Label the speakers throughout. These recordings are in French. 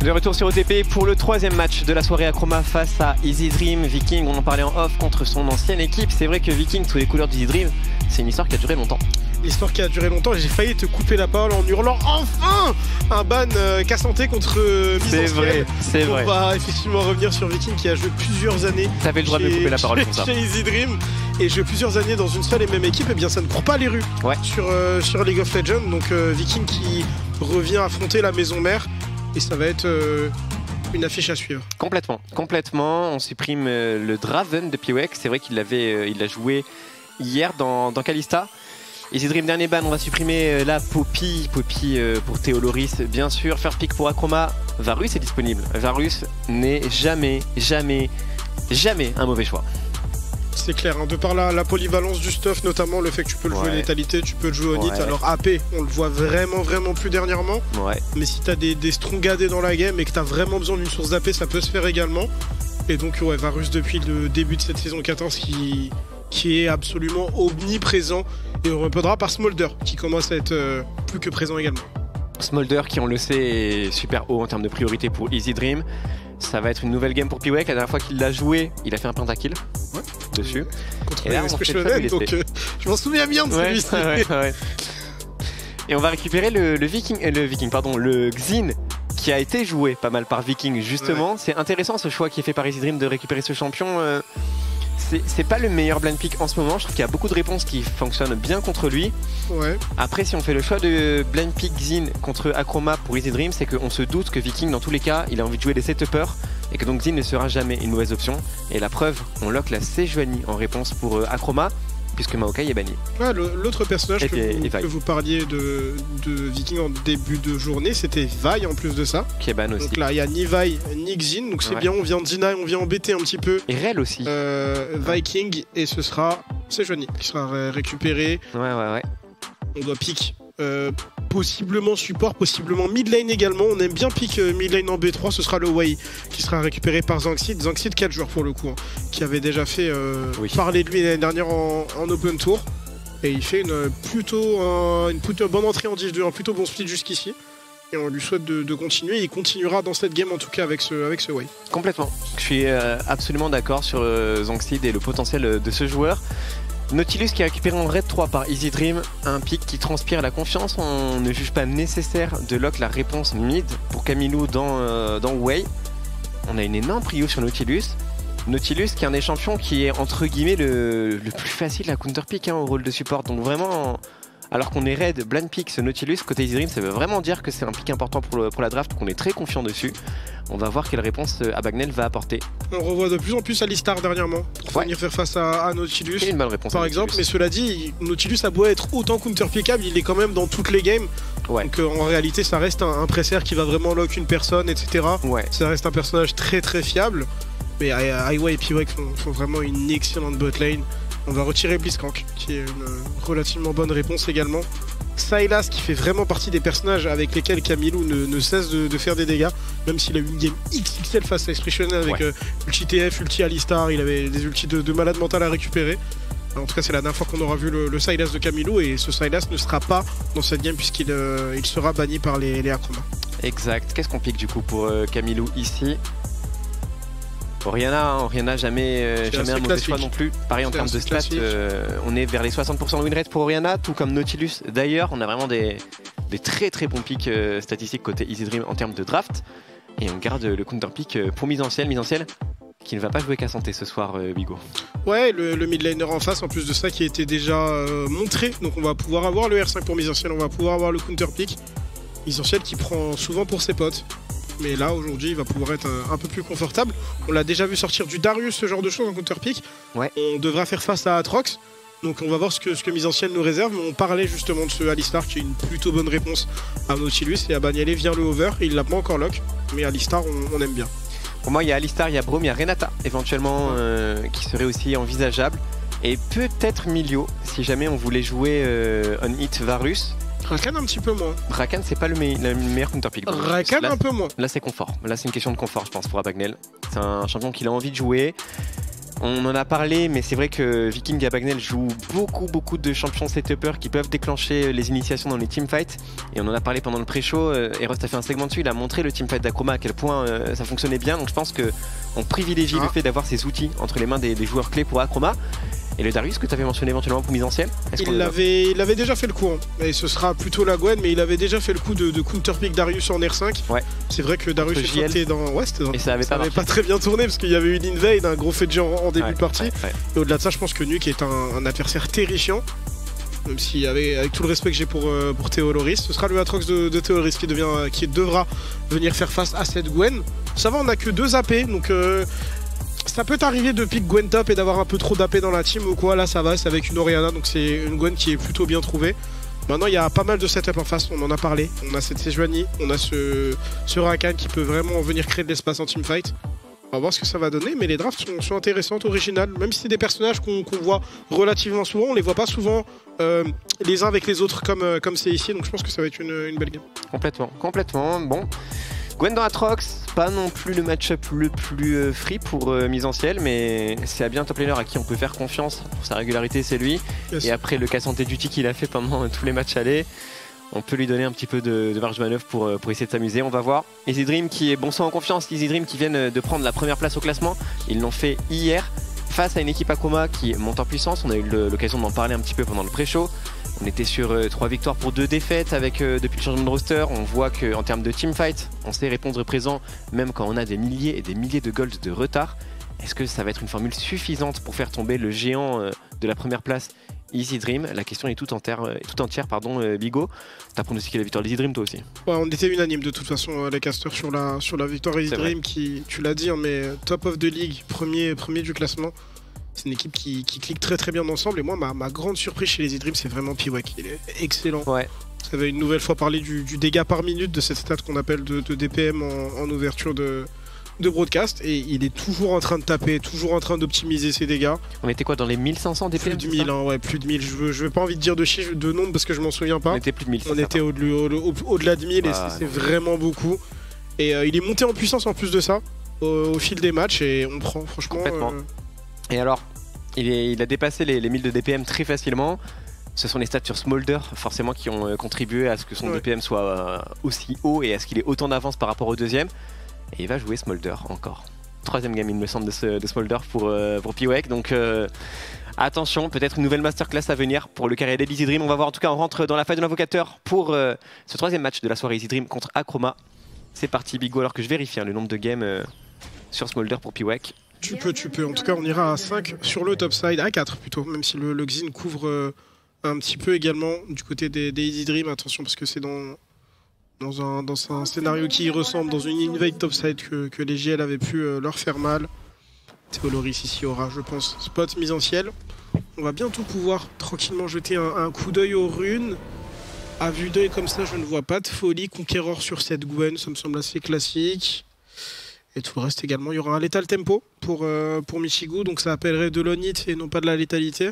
Speaker 1: De retour sur OTP pour le troisième match de la soirée à Chroma face à Easy Dream. Viking, on en parlait en off contre son ancienne équipe. C'est vrai que Viking, sous les couleurs d'Easy Dream, c'est une histoire qui a duré longtemps.
Speaker 2: L'histoire qui a duré longtemps, j'ai failli te couper la parole en hurlant enfin un ban euh, santé contre euh,
Speaker 1: C'est vrai, c'est vrai.
Speaker 2: On va effectivement revenir sur Viking qui a joué plusieurs années.
Speaker 1: T'avais le droit de me couper la parole
Speaker 2: comme ça. Chez Easy Dream et joué plusieurs années dans une seule et même équipe, et eh bien ça ne court pas les rues
Speaker 1: ouais.
Speaker 2: sur, euh, sur League of Legends. Donc Viking qui revient affronter la maison mère et ça va être une affiche à suivre.
Speaker 1: Complètement, complètement. On supprime le Draven de Piwek. C'est vrai qu'il l'avait, il l'a joué hier dans, dans Kalista. Easy Dream dernier ban, on va supprimer euh, la Poppy, Poppy euh, pour Théoloris bien sûr, First pick pour Acroma, Varus est disponible. Varus n'est jamais, jamais, jamais un mauvais choix.
Speaker 2: C'est clair, hein. de par la, polyvalence du stuff, notamment le fait que tu peux le jouer létalité, tu peux le jouer au nit. Alors AP, on le voit vraiment, vraiment plus dernièrement.
Speaker 1: Ouais.
Speaker 2: Mais si t'as des, des strong AD dans la game et que t'as vraiment besoin d'une source d'AP, ça peut se faire également. Et donc, ouais, Varus depuis le début de cette saison 14 qui, qui est absolument omniprésent. Et on répondra par Smolder, qui commence à être euh, plus que présent également.
Speaker 1: Smolder, qui on le sait, est super haut en termes de priorité pour Easy Dream. Ça va être une nouvelle game pour Piwek. La dernière fois qu'il l'a joué, il a fait un pentakill
Speaker 2: ouais.
Speaker 1: Dessus.
Speaker 2: Contre et là, donc euh, je m'en souviens bien de celui-ci.
Speaker 1: et on va récupérer le, Viking, euh, le Viking, pardon, le Xin qui a été joué pas mal par Viking justement. C'est intéressant ce choix qui est fait par Easy Dream de récupérer ce champion c'est pas le meilleur blind pick en ce moment. Je trouve qu'il y a beaucoup de réponses qui fonctionnent bien contre lui.
Speaker 2: Ouais.
Speaker 1: Après, si on fait le choix de blind pick Zin contre Acroma pour Easy Dream, c'est qu'on se doute que Viking, dans tous les cas, il a envie de jouer des setupers et que donc Zin ne sera jamais une mauvaise option. Et la preuve, on lock la Sejuani en réponse pour euh, Acroma puisque Maokai est banni.
Speaker 2: L'autre personnage que vous, parliez de, Viking en début de journée, c'était Vi en plus de ça.
Speaker 1: Qui est ban aussi.
Speaker 2: Donc là, il y a ni Vi ni Xin, donc c'est bien, on vient deny, on vient embêter un petit peu.
Speaker 1: Et Rel aussi.
Speaker 2: Euh, Viking, et ce sera Sejuani qui sera récupéré.
Speaker 1: Ouais, ouais, ouais.
Speaker 2: On doit pique euh, possiblement support, possiblement mid lane également. On aime bien pick euh, mid lane en B3, ce sera le Way qui sera récupéré par Zangsid. Zangsid 4 joueurs pour le coup, hein, qui avait déjà fait euh, parler de lui l'année dernière en, Open Tour. Et il fait une plutôt, une plutôt bonne entrée en Div 2, un plutôt bon split jusqu'ici. Et on lui souhaite de, continuer. Il continuera dans cette game en tout cas avec ce, avec ce Way.
Speaker 1: Complètement. Je suis absolument d'accord sur Zangsid et le potentiel de ce joueur. Nautilus qui a récupéré en raid 3 par Easy Dream, un pic qui transpire la confiance. On ne juge pas nécessaire de lock la réponse mid pour Camilou dans, euh, dans Way. On a une énorme prio sur Nautilus. Nautilus qui est un des champions qui est entre guillemets le, plus facile à counter pick hein, au rôle de support. Donc vraiment, alors qu'on est raid, blind ce Nautilus côté Easy Dream, ça veut vraiment dire que c'est un pick important pour, pour la draft, qu'on est très confiant dessus. On va voir quelle réponse euh, Abagnel va apporter.
Speaker 2: On revoit de plus en plus Alistar dernièrement pour venir faire face à, Nautilus.
Speaker 1: une bonne réponse.
Speaker 2: Par exemple, mais cela dit, Nautilus a beau être autant counter-pickable, il est quand même dans toutes les games. Donc euh, en réalité, ça reste un, presser qui va vraiment lock une personne, etc.
Speaker 1: Ouais.
Speaker 2: Ça reste un personnage très très fiable. Mais Iwa et Piwek font, vraiment une excellente bot lane. On va retirer Blitzcrank, qui est une relativement bonne réponse également. Silas qui fait vraiment partie des personnages avec lesquels Camilou ne, cesse de, faire des dégâts, même s'il a eu une game XXL face à Expression avec euh, ulti TF, ulti Alistar, il avait des ultis de, malade mental à récupérer. En tout cas, c'est la dernière fois qu'on aura vu le, Silas de Camilou et ce Silas ne sera pas dans cette game puisqu'il euh, il sera banni par les, les
Speaker 1: Exact. Qu'est-ce qu'on pique du coup pour euh, Camilou ici? Oriana, hein, Oriana jamais, euh, jamais un mauvais choix non plus. Pareil en termes de stats, euh, on est vers les 60% de win rate pour Oriana, tout comme Nautilus. D'ailleurs, on a vraiment des, très très bons pics euh, statistiques côté Easy Dream en termes de draft. Et on garde le counter pick pour mise en ciel, mise en ciel qui ne va pas jouer qu'à santé ce soir, Bigo.
Speaker 2: Ouais, le, le mid laner en face, en plus de ça, qui a été déjà montré. Donc on va pouvoir avoir le R5 pour mise en ciel, on va pouvoir avoir le counter pick. Mise en ciel qui prend souvent pour ses potes mais là aujourd'hui il va pouvoir être un, peu plus confortable. On l'a déjà vu sortir du Darius, ce genre de choses en counter pick.
Speaker 1: Ouais.
Speaker 2: On devra faire face à Atrox. Donc on va voir ce que, ce que Mise en nous réserve. Mais on parlait justement de ce Alistar qui est une plutôt bonne réponse à Nautilus. Et à Bagnale vient le over. il l'a pas encore lock. Mais Alistar, on, aime bien.
Speaker 1: Pour moi, il y a Alistar, il y a Brome, il y a Renata éventuellement euh, qui serait aussi envisageable. Et peut-être Milio si jamais on voulait jouer euh, on hit Varus.
Speaker 2: Rakan un petit peu moins.
Speaker 1: Rakan c'est pas le, meilleur counter pick.
Speaker 2: Rakan un peu moins.
Speaker 1: Là c'est confort. Là c'est une question de confort je pense pour Abagnel. C'est un champion qui a envie de jouer. On en a parlé, mais c'est vrai que Viking et Bagnell jouent beaucoup, beaucoup de champions setupers qui peuvent déclencher les initiations dans les teamfights. Et on en a parlé pendant le pré-show. Euh, Eros a fait un segment dessus. Il a montré le teamfight d'Akroma à quel point euh, ça fonctionnait bien. Donc je pense qu'on privilégie le
Speaker 2: Ah.
Speaker 1: fait d'avoir ces outils entre les mains des, des joueurs clés pour Akroma. Et le Darius que tu avais mentionné éventuellement pour mise en ciel
Speaker 2: Il avait, il avait déjà fait le coup, hein. et ce sera plutôt la Gwen, mais il avait déjà fait le coup de, de counterpick Darius en R5.
Speaker 1: Ouais.
Speaker 2: C'est vrai que Darius est sorti dans. Ouais, dans.
Speaker 1: Et ça avait pas
Speaker 2: avait
Speaker 1: marché.
Speaker 2: pas très bien tourné parce qu'il y avait eu l'invade, un gros fait de géant en début
Speaker 1: Ouais,
Speaker 2: de partie.
Speaker 1: ouais.
Speaker 2: Et au-delà de ça, je pense que Nuke est un, un adversaire terrifiant. Même si, avec, avec tout le respect que j'ai pour, euh, pour Théo Loris, ce sera le Atrox de, de Théo Loris qui, devient, qui devra venir faire face à cette Gwen. Ça va, on a que deux AP, donc euh, ça peut t'arriver de pick Gwen top et d'avoir un peu trop d'AP dans la team ou quoi. Là, ça va, c'est avec une Oriana, donc c'est une Gwen qui est plutôt bien trouvée. Maintenant, il y a pas mal de setup en face, on en a parlé. On a cette Sejuani, on a ce, ce Rakan qui peut vraiment venir créer de l'espace en teamfight. On va voir ce que ça va donner, mais les drafts sont, sont intéressantes, originales. Même si c'est des personnages qu'on voit relativement souvent, on les voit pas souvent euh, les uns avec les autres comme euh, comme c'est ici. Donc je pense que ça va être une, une belle game.
Speaker 1: Complètement, complètement. Bon. Gwen dans Atrox, pas non plus le match-up le plus euh, free pour euh, mise en ciel, mais c'est à bien top laner à qui on peut faire confiance. Pour sa régularité, c'est lui.
Speaker 2: Yes.
Speaker 1: Et après le casse-santé duty qu'il a fait pendant euh, tous les matchs allés, on peut lui donner un petit peu de, de marge de manœuvre pour, euh, pour essayer de s'amuser. On va voir. Easy Dream qui est bon sang en confiance. Easy Dream qui viennent de prendre la première place au classement. Ils l'ont fait hier face à une équipe Akuma qui monte en puissance. On a eu l'occasion d'en parler un petit peu pendant le pré-show. On était sur 3 victoires pour 2 défaites avec euh, depuis le changement de roster. On voit qu'en termes de teamfight, on sait répondre présent même quand on a des milliers et des milliers de golds de retard. Est-ce que ça va être une formule suffisante pour faire tomber le géant euh, de la première place Easy Dream? La question est tout entière, euh, tout entière pardon, euh, Bigo. T'as pronostiqué la victoire d'Easy Dream toi aussi?
Speaker 2: Ouais, on était unanime de toute façon, euh, les casters, sur la, sur la victoire Easy
Speaker 1: vrai.
Speaker 2: Dream qui, tu l'as dit, hein, mais euh, top of the league, premier, premier du classement. C'est une équipe qui, qui clique très très bien ensemble. Et moi, ma, ma grande surprise chez les Easy Dream, c'est vraiment Piwak. Il est excellent.
Speaker 1: Ouais.
Speaker 2: Vous avez une nouvelle fois parlé du, du dégât par minute de cette stat qu'on appelle de, de DPM en, en ouverture de, de broadcast. Et il est toujours en train de taper, toujours en train d'optimiser ses dégâts.
Speaker 1: On était quoi dans les 1500 DPM
Speaker 2: Plus de
Speaker 1: c'est ça
Speaker 2: 1000, hein, ouais, plus de 1000. Je veux, je veux pas envie de dire de chiffres, de nombres parce que je m'en souviens
Speaker 1: On
Speaker 2: pas.
Speaker 1: était plus de 1000.
Speaker 2: On était au- au- au- au-delà de 1000 et
Speaker 1: Ah,
Speaker 2: c'est- vraiment beaucoup. Et euh, il est monté en puissance en plus de ça au, au fil des matchs et on prend franchement.
Speaker 1: Et alors, il, est- il a dépassé les, les 1000 de DPM très facilement. Ce sont les stats sur Smolder, forcément, qui ont euh, contribué à ce que son
Speaker 2: Ouais.
Speaker 1: DPM soit euh, aussi haut et à ce qu'il ait autant d'avance par rapport au deuxième. Et il va jouer Smolder encore. Troisième game, il me semble, de, ce- de Smolder pour, euh, pour Piwek. Donc euh, attention, peut-être une nouvelle masterclass à venir pour le carré d'Easy Dream. On va voir en tout cas, on rentre dans la phase de l'invocateur pour euh, ce troisième match de la soirée Easy Dream contre Acroma. C'est parti, Bigo, alors que je vérifie hein, le nombre de games sur Smolder pour Piwek.
Speaker 2: Tu peux, tu peux. En tout cas, on ira à 5 sur le top side, à 4 plutôt, même si le, le Xin couvre euh, un petit peu également du côté des, Easy Dream. Attention parce que c'est dans, un, dans un scénario qui ressemble, dans une invade top side que, que les GL avaient pu euh, leur faire mal. Théoloris ici aura, je pense, spot mise en ciel. On va bientôt pouvoir tranquillement jeter un, coup d'œil aux runes. À vue d'œil comme ça, je ne vois pas de folie. Conquéreur sur cette Gwen, ça me semble assez classique. Et tout le reste également. Il y aura un létal tempo pour, euh, pour Michigo, donc ça appellerait de l'onit et non pas de la létalité.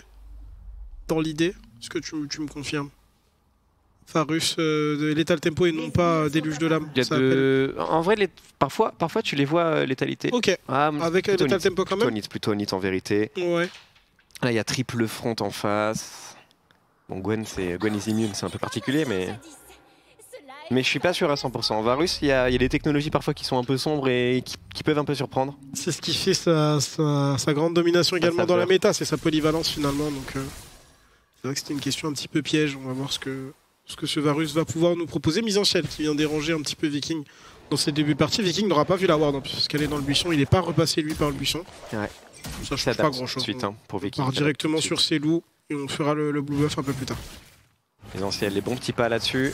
Speaker 2: Dans l'idée, est-ce que tu, tu me confirmes? Farus, euh, de létal tempo et non pas euh, déluge de l'âme.
Speaker 1: De... En vrai, les- parfois, parfois tu les vois euh, létalité.
Speaker 2: Ok,
Speaker 1: Ah,
Speaker 2: avec euh,
Speaker 1: plutôt
Speaker 2: létal tempo quand
Speaker 1: plutôt
Speaker 2: même
Speaker 1: nit, plutôt nit en vérité.
Speaker 2: Ouais.
Speaker 1: Là, il y a triple front en face. Bon, Gwen, c'est Gwen is immune, c'est un peu particulier, mais mais je suis pas sûr à 100%. Varus, il y y a des technologies parfois qui sont un peu sombres et qui, qui peuvent un peu surprendre.
Speaker 2: C'est ce qui fait sa, sa- sa grande domination également dans la méta, c'est sa polyvalence finalement. Donc euh, c'est vrai que c'était une question un petit peu piège. On va voir ce que, ce que ce Varus va pouvoir nous proposer. Mise en ciel qui vient déranger un petit peu Viking dans ses débuts de partie. Viking n'aura pas vu la ward en plus, parce qu'elle est dans le buisson. Il n'est pas repassé lui par le buisson.
Speaker 1: Ouais.
Speaker 2: Ça change
Speaker 1: Ça
Speaker 2: pas grand chose.
Speaker 1: Ensuite, hein, pour
Speaker 2: On part directement sur ses loups et on fera le, le blue buff un peu plus tard.
Speaker 1: Anciens, les bons petits pas là-dessus.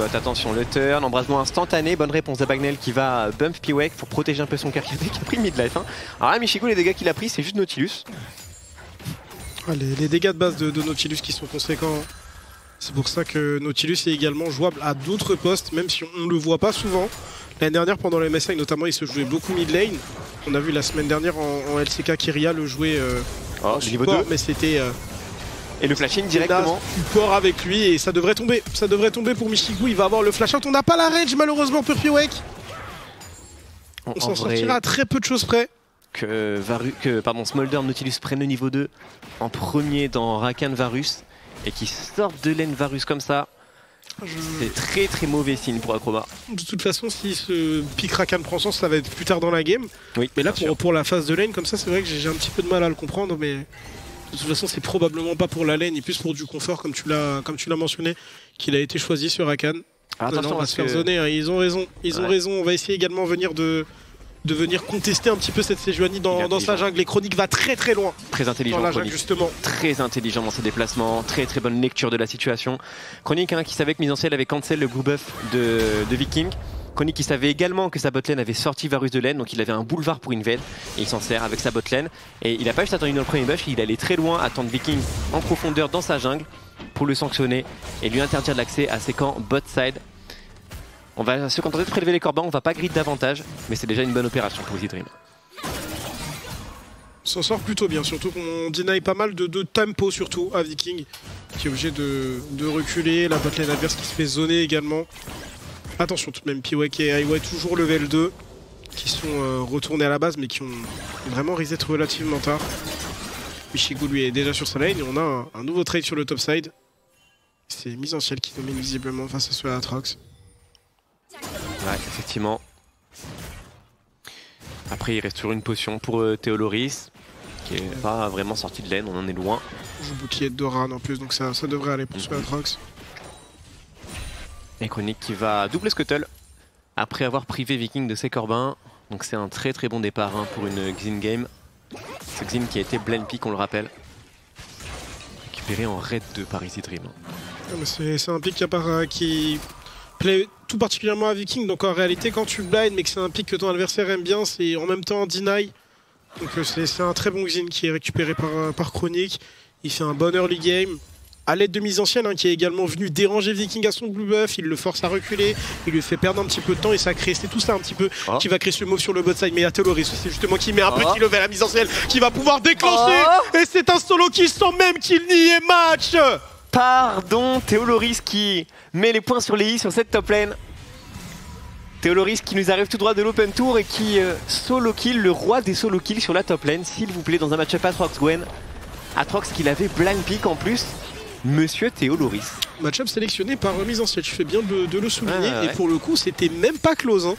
Speaker 1: Attention, le turn, embrasement instantané, bonne réponse de Bagnell qui va bump Piwek pour protéger un peu son cœur qui a pris midlife. Hein. Alors là, Michigo, les dégâts qu'il a pris, c'est juste Nautilus.
Speaker 2: Ah, les, les dégâts de base de, de Nautilus qui sont conséquents. C'est pour ça que Nautilus est également jouable à d'autres postes, même si on ne le voit pas souvent. L'année dernière, pendant le MSI notamment, il se jouait beaucoup mid lane. On a vu la semaine dernière en, en LCK Kyria le jouer euh,
Speaker 1: Oh,
Speaker 2: en
Speaker 1: le niveau
Speaker 2: support,
Speaker 1: 2.
Speaker 2: mais c'était euh,
Speaker 1: Et le flashing directement.
Speaker 2: support avec lui et ça devrait tomber. Ça devrait tomber pour Michiku. Il va avoir le flash out. On n'a pas la range malheureusement pour Piwek. On
Speaker 1: en
Speaker 2: s'en sortira à très peu de choses près.
Speaker 1: que, Varu- que pardon, Smolder Nautilus prennent le niveau 2 en premier dans Rakan Varus et qui sortent de lane Varus comme ça.
Speaker 2: Je-
Speaker 1: C'est très très mauvais signe pour Acrobat.
Speaker 2: De toute façon, si ce pic Rakan prend sens, ça va être plus tard dans la game.
Speaker 1: Oui,
Speaker 2: Mais là, pour, pour la phase de lane, comme ça, c'est vrai que j'ai un petit peu de mal à le comprendre, mais de toute façon, c'est probablement pas pour la lane, et plus pour du confort, comme tu l'as comme tu l'as mentionné, qu'il a été choisi sur Rakan.
Speaker 1: Alors,
Speaker 2: Non, on va se faire
Speaker 1: que
Speaker 2: zoner, hein, ils ont raison, ils ont raison. On va essayer également venir de, de venir contester un petit peu cette Sejuani dans, dans sa jungle. Les chroniques va très très loin
Speaker 1: très
Speaker 2: dans
Speaker 1: intelligent.
Speaker 2: la jungle,
Speaker 1: Chronique.
Speaker 2: justement.
Speaker 1: Très intelligent dans ses déplacements, très très bonne lecture de la situation. Chronique hein, qui savait que mise en ciel avait cancel le blue buff de, de Viking. Chronique qui savait également que sa botlane avait sorti Varus de lane, donc il avait un boulevard pour Invel et il s'en sert avec sa botlane. Et il n'a pas juste attendu dans le premier buff, il allait très loin attendre Viking en profondeur dans sa jungle pour le sanctionner et lui interdire l'accès à ses camps bot side. On va se contenter de prélever les corbans, on va pas grid davantage, mais c'est déjà une bonne opération pour Easy Dream.
Speaker 2: S'en sort plutôt bien, surtout qu'on deny pas mal de, tempo, surtout à Viking, qui est obligé de, de reculer. La botlane adverse qui se fait zoner également. Attention, tout de même, Piwek et Highway toujours level 2, qui sont euh, retournés à la base, mais qui ont vraiment reset relativement tard. Michigu lui est déjà sur sa lane et on a un, un nouveau trade sur le top side. C'est mise en ciel qui domine visiblement face à Atrox.
Speaker 1: Ouais, effectivement. Après, il reste toujours une potion pour euh, Théoloris, qui est pas vraiment sorti de laine, on en est loin.
Speaker 2: Joue bouclier de Doran en plus, donc ça, ça devrait aller pour Atrox.
Speaker 1: Et Chronique qui va double scuttle après avoir privé Viking de ses corbins. Donc c'est un très très bon départ hein, pour une Xin game. Ce Xin qui a été blend pick, on le rappelle. Récupéré en raid 2 par Easy Dream.
Speaker 2: C'est un pick qui, appara- qui plaît tout particulièrement à Viking. Donc en réalité, quand tu blind, mais que c'est un pick que ton adversaire aime bien, c'est en même temps deny. Donc euh, c'est c'est un très bon Xin qui est récupéré par, euh, par Chronique. Il fait un bon early game. À l'aide de mise ancienne, hein, qui est également venu déranger Viking à son blue buff, il le force à reculer, il lui fait perdre un petit peu de temps et ça crée, c'est tout ça un petit peu
Speaker 1: Oh.
Speaker 2: qui va créer ce move sur le bot side. Mais il y a Teloris aussi justement qui met un
Speaker 1: Oh.
Speaker 2: petit level à mise ancienne qui va pouvoir déclencher
Speaker 1: Oh.
Speaker 2: et c'est un solo kill sans même qu'il n'y ait match
Speaker 1: Pardon, Théoloris qui met les points sur les i sur cette top lane. Théoloris qui nous arrive tout droit de l'open tour et qui euh, solo kill, le roi des solo kills sur la top lane, s'il vous plaît, dans un match-up Atrox Gwen. Atrox qu'il avait blind pick en plus. Monsieur Théoloris.
Speaker 2: Match-up sélectionné par remise en ciel, je fais bien de, de le souligner.
Speaker 1: Ouais, ouais, ouais.
Speaker 2: Et pour le coup, c'était même pas close. hein.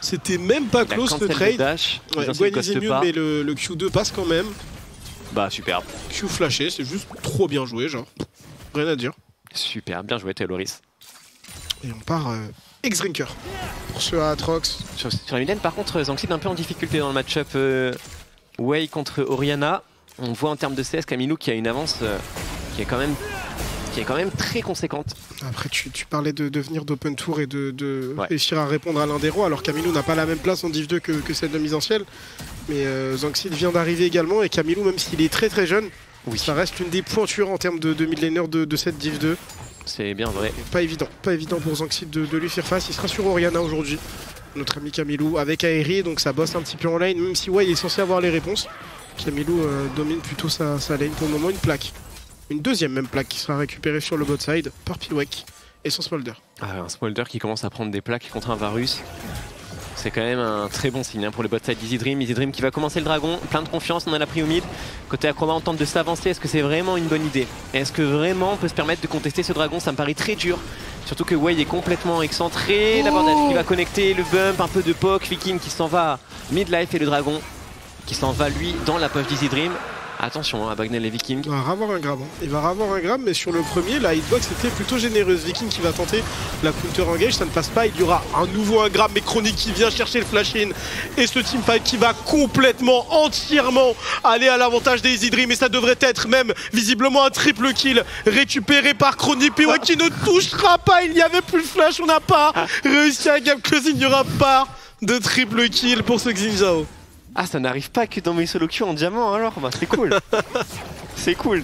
Speaker 2: C'était même pas close ce trade.
Speaker 1: dash,
Speaker 2: Ouais,
Speaker 1: les anciens
Speaker 2: Gwen
Speaker 1: costent
Speaker 2: is immune,
Speaker 1: pas.
Speaker 2: mais le, le Q2 passe quand même.
Speaker 1: Bah superbe,
Speaker 2: Q flashé, c'est juste trop bien joué, genre. Rien à dire.
Speaker 1: super, bien joué Théoloris.
Speaker 2: Et on part euh, ex-drinker. Pour ceux à Atrox.
Speaker 1: Sur, sur la par contre, Zanxid un peu en difficulté dans le match-up euh, Wei contre Oriana. On voit en termes de CS Camilou qui a une avance euh, qui est quand même qui est quand même très conséquente.
Speaker 2: Après, tu, tu parlais de, de venir d'open tour et de, de
Speaker 1: Ouais.
Speaker 2: réussir à répondre à l'un des rois. Alors Camilou n'a pas la même place en Div 2 que, que celle de mise en ciel. Mais euh, Zanxid vient d'arriver également. Et Camilou, même s'il est très très jeune,
Speaker 1: Oui,
Speaker 2: ça reste une des pointures en termes de, de mid laner de, de cette Div 2.
Speaker 1: c'est bien vrai.
Speaker 2: Pas évident, pas évident pour Zanxid de, de lui faire face. Il sera sur Oriana aujourd'hui, notre ami Camilou, avec Aeri, donc ça bosse un petit peu en lane, même si ouais, il est censé avoir les réponses. Camilou euh, domine plutôt sa, sa lane pour le moment, une plaque. Une deuxième même plaque qui sera récupérée sur le bot side par Piwek et son Smolder.
Speaker 1: Ah, un Smolder qui commence à prendre des plaques contre un Varus. C'est quand même un très bon signe hein, pour le bot side d'Easy Dream. Easy Dream qui va commencer le dragon, plein de confiance, on en a pris au mid. Côté Acrobat, on tente de s'avancer. Est-ce que c'est vraiment une bonne idée? Est-ce que vraiment on peut se permettre de contester ce dragon? Ça me paraît très dur. Surtout que Wei est complètement excentré. L'abordage qui va connecter, le bump, un peu de poke. Viking qui s'en va mid-life et le dragon qui s'en va lui dans la poche d'Easy Dream. Attention hein, à Bagnell et Viking.
Speaker 2: Il va avoir un gramme. hein. Il va avoir un gramme, mais sur le premier, la hitbox était plutôt généreuse. Viking qui va tenter la counter engage, ça ne passe pas. Il y aura un nouveau un gramme, mais Chronique qui vient chercher le flash in. Et ce teamfight qui va complètement, entièrement aller à l'avantage des Easy Dream. Et ça devrait être même visiblement un triple kill récupéré par Chronique. Puis ouais, qui ne touchera pas. Il n'y avait plus le flash, on n'a pas réussi à gap close. Il n'y aura pas de triple kill pour ce Xinjiao.
Speaker 1: Ah, ça n'arrive pas que dans mes solo queues en diamant alors Bah, c'est cool. c'est cool.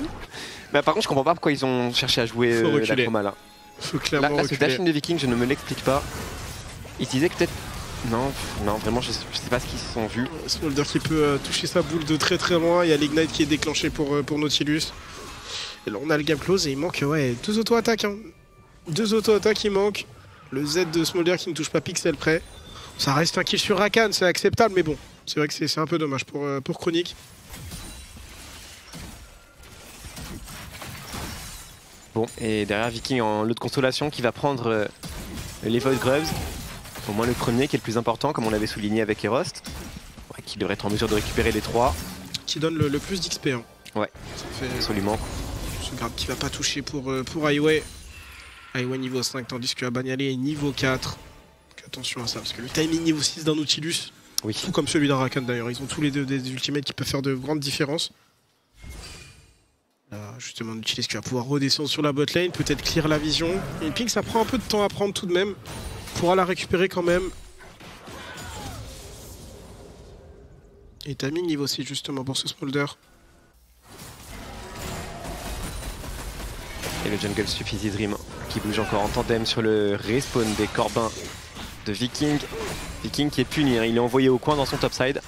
Speaker 1: Mais par contre, je comprends pas pourquoi ils ont cherché à jouer
Speaker 2: Faut
Speaker 1: euh, la chroma là.
Speaker 2: Faut
Speaker 1: Là,
Speaker 2: clairement
Speaker 1: là ce
Speaker 2: reculer.
Speaker 1: dash in de Viking, je ne me l'explique pas. Ils disaient que peut-être. Non, non, vraiment, je, je sais pas ce qu'ils se sont vus.
Speaker 2: Smolder qui peut euh, toucher sa boule de très très loin. Il y a l'ignite qui est déclenché pour, euh, pour Nautilus. Et là on a le gap close et il manque ouais, deux auto-attaques. hein. Deux auto-attaques il manque. Le Z de Smolder qui ne touche pas pixel près. Ça reste un kill sur Rakan, c'est acceptable, mais bon. C'est vrai que c'est un peu dommage pour, euh, pour Chronique.
Speaker 1: Bon, et derrière Viking en lot de consolation qui va prendre euh, les Void Grubs. Au moins le premier qui est le plus important, comme on l'avait souligné avec Erost. Ouais, qui devrait être en mesure de récupérer les trois.
Speaker 2: Qui donne le, plus d'XP. Hein.
Speaker 1: Ouais, absolument.
Speaker 2: Ce grab qui va pas toucher pour, euh, pour Highway. Highway niveau 5, tandis que Abanyale est niveau 4. attention à ça, parce que le timing niveau 6 d'un Nautilus,
Speaker 1: oui.
Speaker 2: tout comme celui d'un Rakan d'ailleurs, ils ont tous les deux des ultimates qui peuvent faire de grandes différences. Là, justement, Nautilus qui va pouvoir redescendre sur la bot lane, peut-être clear la vision. Et Pink, ça prend un peu de temps à prendre tout de même. Pourra la récupérer quand même. Et timing niveau 6 justement pour ce Smolder.
Speaker 1: Et le jungle suffit Dream qui bouge encore en tandem sur le respawn des Corbins de Viking. Viking qui est puni, hein. il est envoyé au coin dans son topside.